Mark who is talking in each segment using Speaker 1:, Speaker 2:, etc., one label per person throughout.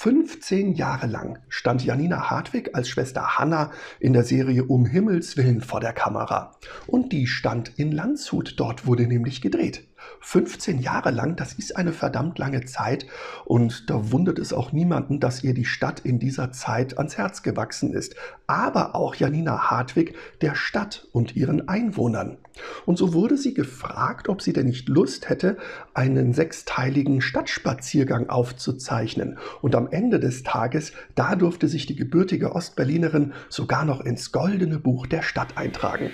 Speaker 1: 15 Jahre lang stand Janina Hartwig als Schwester Hanna in der Serie Um Himmels Willen vor der Kamera. Und die stand in Landshut, dort wurde nämlich gedreht. 15 Jahre lang, das ist eine verdammt lange Zeit und da wundert es auch niemanden, dass ihr die Stadt in dieser Zeit ans Herz gewachsen ist. Aber auch Janina Hartwig der Stadt und ihren Einwohnern. Und so wurde sie gefragt, ob sie denn nicht Lust hätte, einen sechsteiligen Stadtspaziergang aufzuzeichnen. Und am Ende des Tages, da durfte sich die gebürtige Ostberlinerin sogar noch ins goldene Buch der Stadt eintragen.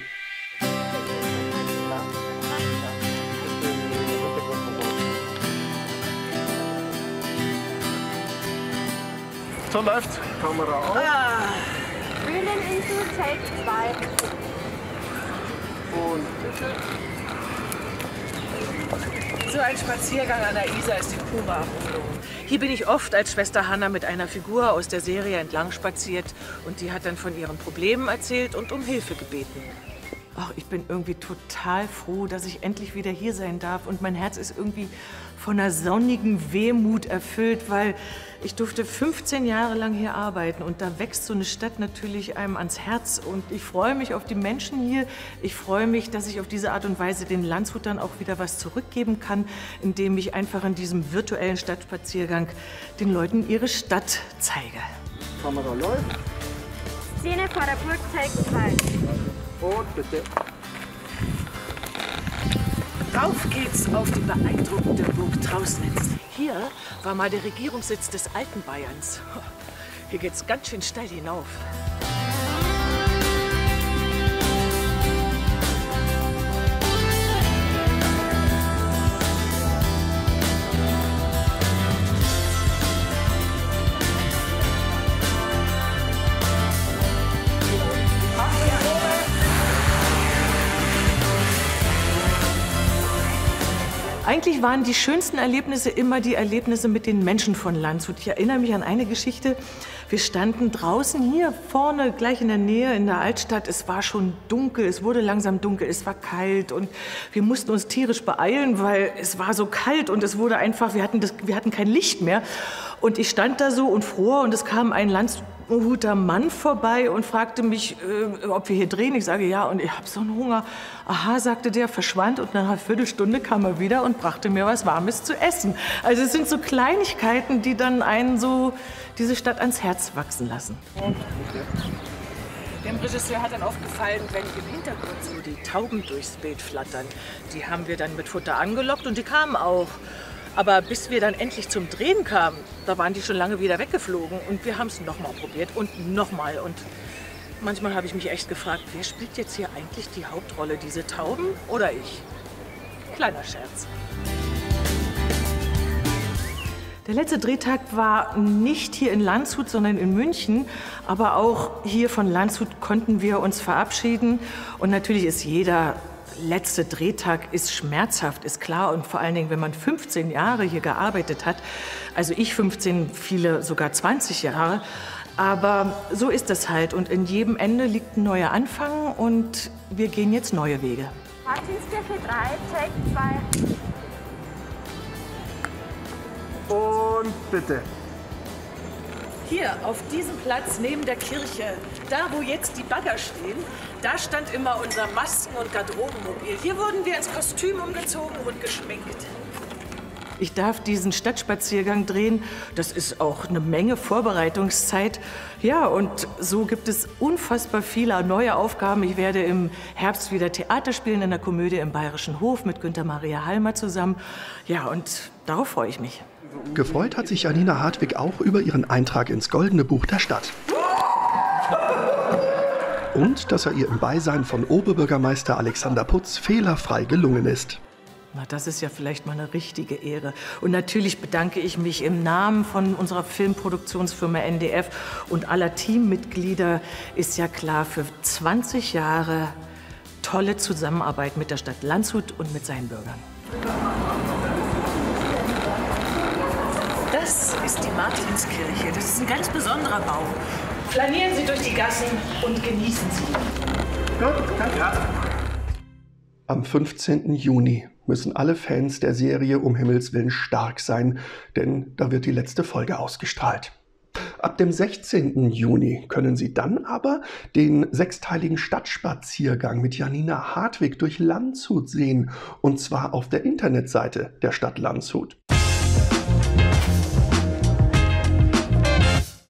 Speaker 2: So läuft's. Kamera auf.
Speaker 3: Ah. Bühneninsel, Take 2.
Speaker 2: Und bitte.
Speaker 4: So ein Spaziergang an der Isar ist die Erholung. Hier bin ich oft als Schwester Hanna mit einer Figur aus der Serie entlang spaziert und die hat dann von ihren Problemen erzählt und um Hilfe gebeten. Ach, ich bin irgendwie total froh, dass ich endlich wieder hier sein darf und mein Herz ist irgendwie von einer sonnigen Wehmut erfüllt, weil ich durfte 15 Jahre lang hier arbeiten und da wächst so eine Stadt natürlich einem ans Herz und ich freue mich auf die Menschen hier. Ich freue mich, dass ich auf diese Art und Weise den Landshutern auch wieder was zurückgeben kann, indem ich einfach in diesem virtuellen Stadtspaziergang den Leuten ihre Stadt zeige.
Speaker 2: Kamera läuft.
Speaker 3: Szene vor der Burg, 2.
Speaker 2: Bitte.
Speaker 4: Rauf geht's auf die beeindruckende Burg Trausnitz. Hier war mal der Regierungssitz des alten Bayerns. Hier geht's ganz schön steil hinauf. Eigentlich waren die schönsten Erlebnisse immer die Erlebnisse mit den Menschen von Landshut. Ich erinnere mich an eine Geschichte. Wir standen draußen hier vorne, gleich in der Nähe in der Altstadt. Es war schon dunkel, es wurde langsam dunkel, es war kalt und wir mussten uns tierisch beeilen, weil es war so kalt und es wurde einfach, wir hatten, das, wir hatten kein Licht mehr. Und ich stand da so und fror und es kam ein Landshuter Mann vorbei und fragte mich, äh, ob wir hier drehen. Ich sage ja und ich habe so einen Hunger. Aha, sagte der, verschwand und nach einer Viertelstunde kam er wieder und brachte mir was Warmes zu essen. Also es sind so Kleinigkeiten, die dann einen so diese Stadt ans Herz wachsen lassen. Dem Regisseur hat dann aufgefallen, wenn im Hintergrund so die Tauben durchs Bild flattern. Die haben wir dann mit Futter angelockt und die kamen auch. Aber bis wir dann endlich zum Drehen kamen, da waren die schon lange wieder weggeflogen. Und wir haben es nochmal probiert und nochmal. Und manchmal habe ich mich echt gefragt, wer spielt jetzt hier eigentlich die Hauptrolle? Diese Tauben oder ich? Kleiner Scherz. Der letzte Drehtag war nicht hier in Landshut, sondern in München. Aber auch hier von Landshut konnten wir uns verabschieden. Und natürlich ist jeder letzte Drehtag ist schmerzhaft, ist klar. Und vor allen Dingen, wenn man 15 Jahre hier gearbeitet hat, also ich 15, viele sogar 20 Jahre. Aber so ist es halt. Und in jedem Ende liegt ein neuer Anfang und wir gehen jetzt neue Wege.
Speaker 3: Martinskirche 3, Take 2.
Speaker 2: Und bitte.
Speaker 4: Hier auf diesem Platz neben der Kirche, da wo jetzt die Bagger stehen, da stand immer unser Masken- und Garderobenmobil. Hier wurden wir ins Kostüm umgezogen und geschminkt. Ich darf diesen Stadtspaziergang drehen. Das ist auch eine Menge Vorbereitungszeit. Ja, und so gibt es unfassbar viele neue Aufgaben. Ich werde im Herbst wieder Theater spielen in der Komödie im Bayerischen Hof mit Günter Maria Halmer zusammen. Ja, und darauf freue ich mich.
Speaker 1: Gefreut hat sich Janina Hartwig auch über ihren Eintrag ins Goldene Buch der Stadt. Und dass er ihr im Beisein von Oberbürgermeister Alexander Putz fehlerfrei gelungen ist.
Speaker 4: Na, das ist ja vielleicht mal eine richtige Ehre. Und natürlich bedanke ich mich im Namen von unserer Filmproduktionsfirma NDF und aller Teammitglieder, ist ja klar, für 20 Jahre tolle Zusammenarbeit mit der Stadt Landshut und mit seinen Bürgern. Ist die Martinskirche. Das ist ein ganz besonderer Bau. Flanieren Sie durch die Gassen und genießen Sie.
Speaker 2: Gut, danke.
Speaker 1: Am 15. Juni müssen alle Fans der Serie um Himmels willen stark sein, denn da wird die letzte Folge ausgestrahlt. Ab dem 16. Juni können Sie dann aber den sechsteiligen Stadtspaziergang mit Janina Hartwig durch Landshut sehen, und zwar auf der Internetseite der Stadt Landshut.